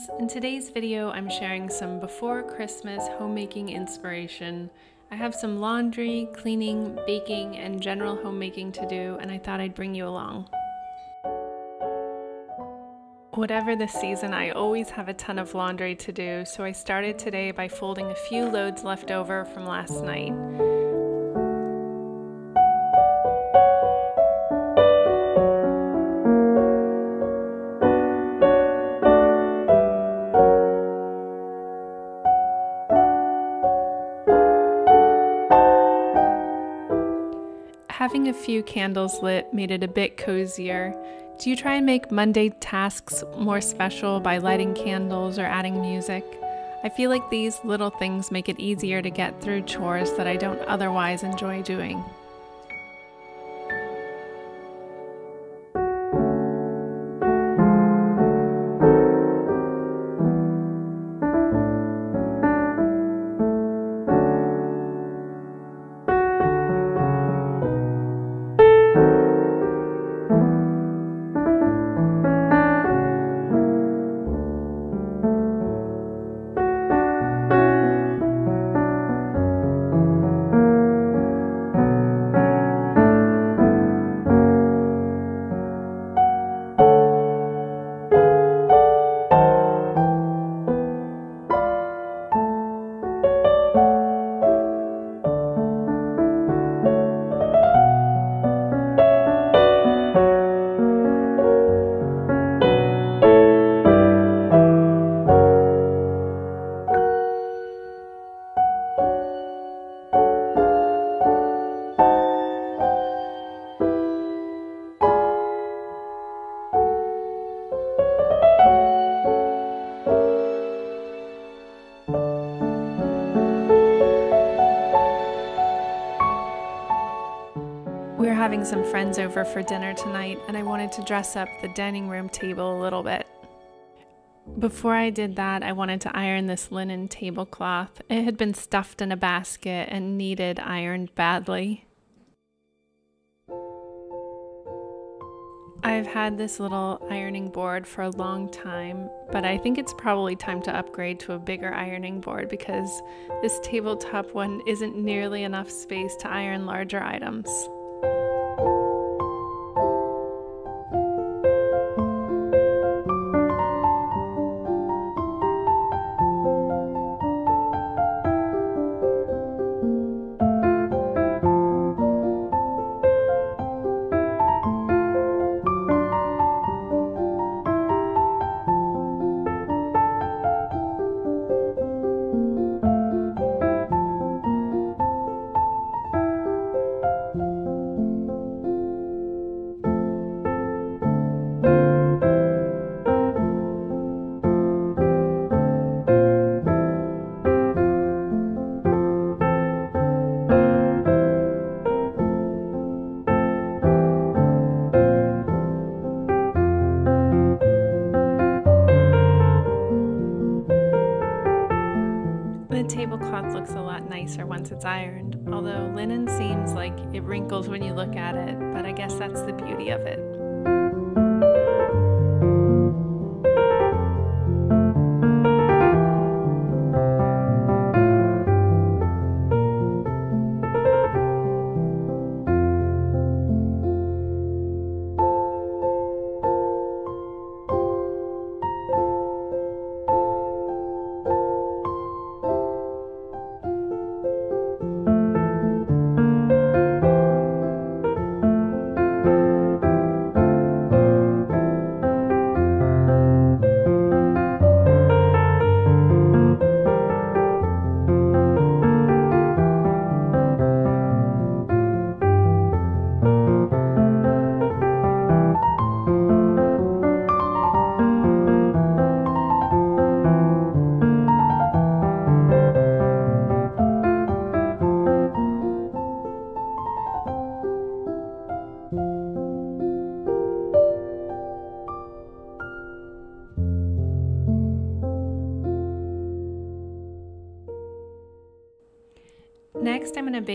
friends. In today's video, I'm sharing some before Christmas homemaking inspiration. I have some laundry, cleaning, baking, and general homemaking to do, and I thought I'd bring you along. Whatever the season, I always have a ton of laundry to do, so I started today by folding a few loads left over from last night. Having a few candles lit made it a bit cozier. Do you try and make Monday tasks more special by lighting candles or adding music? I feel like these little things make it easier to get through chores that I don't otherwise enjoy doing. Having some friends over for dinner tonight, and I wanted to dress up the dining room table a little bit. Before I did that, I wanted to iron this linen tablecloth. It had been stuffed in a basket and needed ironed badly. I've had this little ironing board for a long time, but I think it's probably time to upgrade to a bigger ironing board because this tabletop one isn't nearly enough space to iron larger items. Looks a lot nicer once it's ironed, although linen seems like it wrinkles when you look at it, but I guess that's the beauty of it.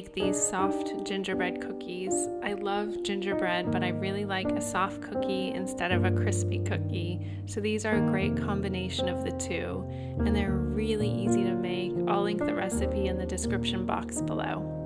Bake these soft gingerbread cookies. I love gingerbread, but I really like a soft cookie instead of a crispy cookie. So these are a great combination of the two, and they're really easy to make. I'll link the recipe in the description box below.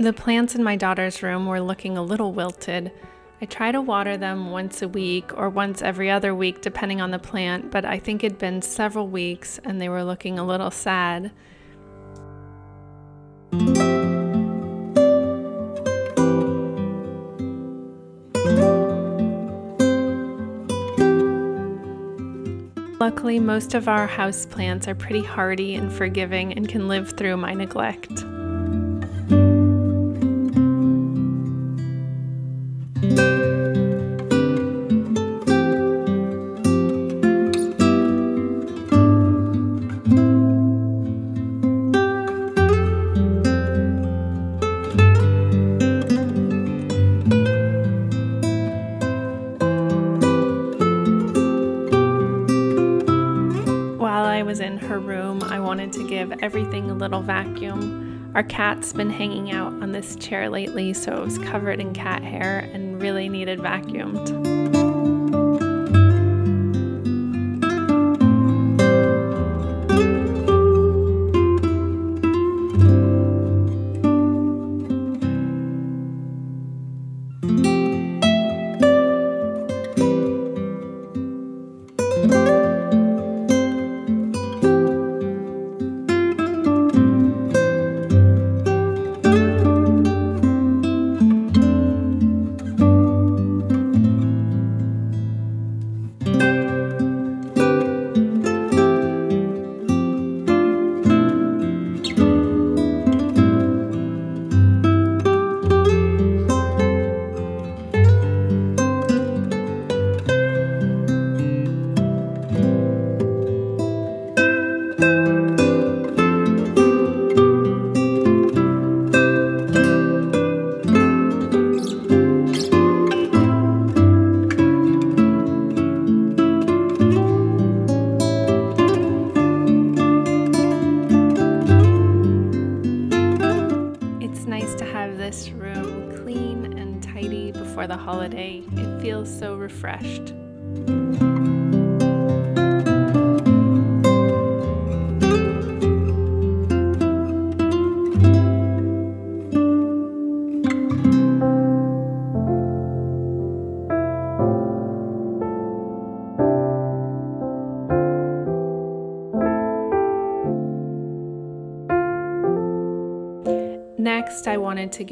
The plants in my daughter's room were looking a little wilted. I try to water them once a week or once every other week, depending on the plant, but I think it'd been several weeks and they were looking a little sad. Luckily, most of our house plants are pretty hardy and forgiving and can live through my neglect. Our cat's been hanging out on this chair lately, so it was covered in cat hair and really needed vacuumed.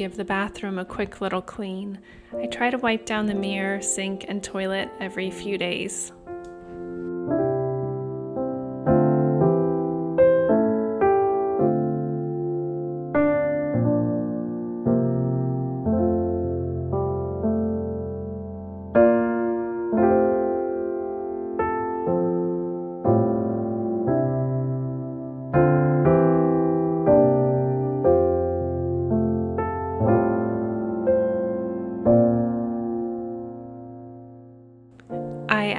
Give the bathroom a quick little clean. I try to wipe down the mirror, sink, and toilet every few days.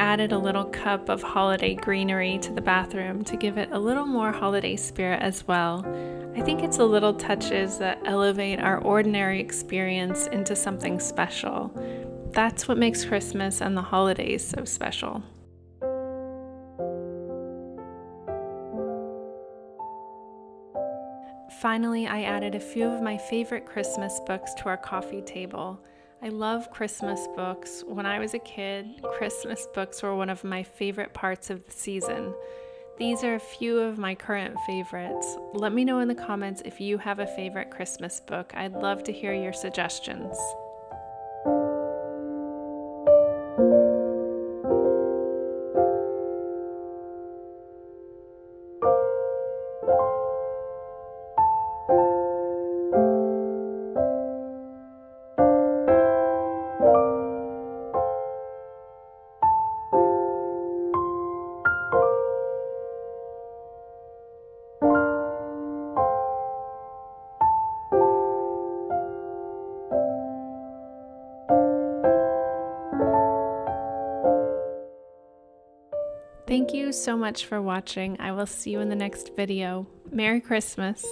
Added a little cup of holiday greenery to the bathroom to give it a little more holiday spirit as well. I think it's the little touches that elevate our ordinary experience into something special. That's what makes Christmas and the holidays so special. Finally, I added a few of my favorite Christmas books to our coffee table. I love Christmas books. When I was a kid, Christmas books were one of my favorite parts of the season. These are a few of my current favorites. Let me know in the comments if you have a favorite Christmas book. I'd love to hear your suggestions. Thank you so much for watching. I will see you in the next video. Merry Christmas!